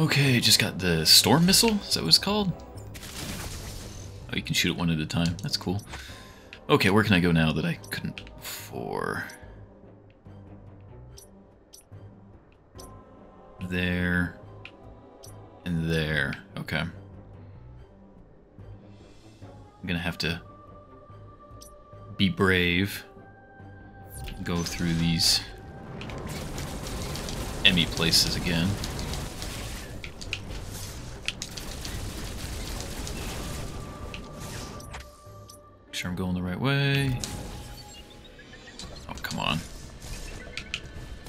Okay, just got the storm missile. Is that what it's called? Oh, you can shoot it one at a time. That's cool. Okay, where can I go now that I couldn't before? There. And there. Okay. I'm gonna have to be brave. Go through these EMMI places again. Sure I'm going the right way. Oh, come on.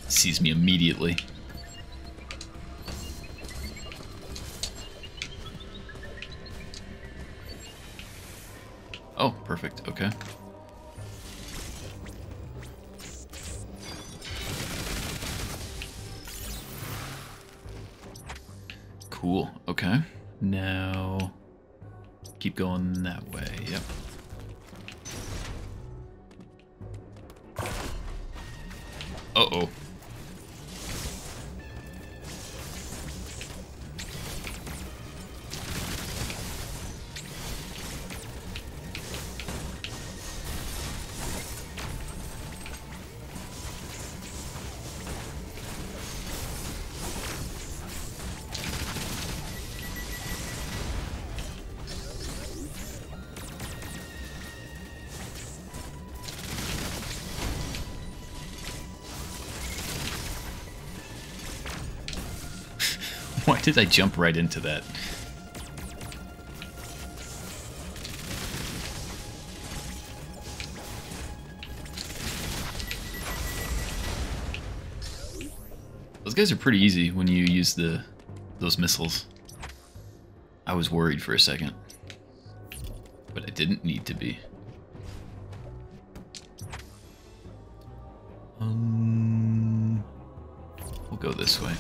He sees me immediately. Oh, perfect. Okay. Cool. Okay. Now keep going that way. Yep. Uh-oh. Why did I jump right into that? Those guys are pretty easy when you use the those missiles. I was worried for a second. But I didn't need to be. Um, we'll go this way.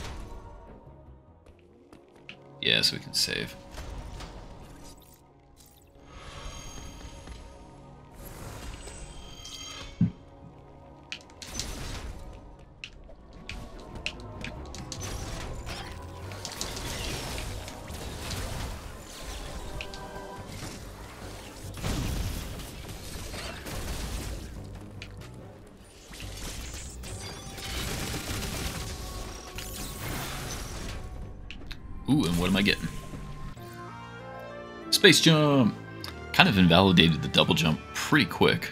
Yeah, so we can save. Ooh, and what am I getting? Space jump! Kind of invalidated the double jump pretty quick.